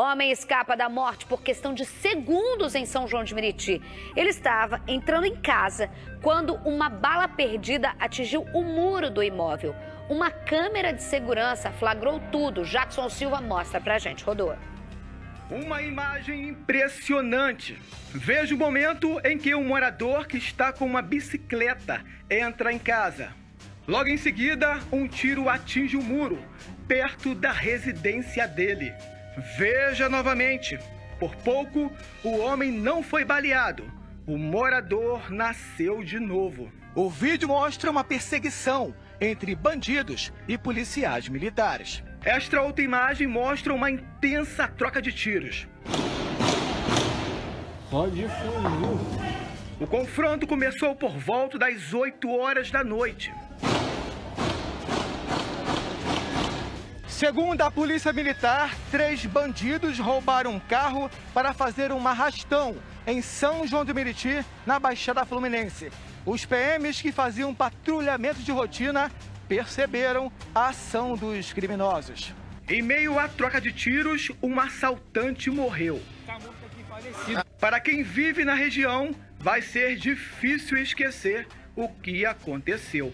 Homem escapa da morte por questão de segundos em São João de Meriti. Ele estava entrando em casa quando uma bala perdida atingiu o muro do imóvel. Uma câmera de segurança flagrou tudo. Jackson Silva mostra pra gente. Rodou. Uma imagem impressionante. Veja o momento em que um morador que está com uma bicicleta entra em casa. Logo em seguida, um tiro atinge o muro, perto da residência dele. Veja novamente. Por pouco, o homem não foi baleado. O morador nasceu de novo. O vídeo mostra uma perseguição entre bandidos e policiais militares. Esta outra imagem mostra uma intensa troca de tiros. Pode fuzil. O confronto começou por volta das 8 horas da noite. Segundo a polícia militar, três bandidos roubaram um carro para fazer um arrastão em São João do Meriti, na Baixada Fluminense. Os PMs que faziam patrulhamento de rotina perceberam a ação dos criminosos. Em meio à troca de tiros, um assaltante morreu. Para quem vive na região, vai ser difícil esquecer o que aconteceu.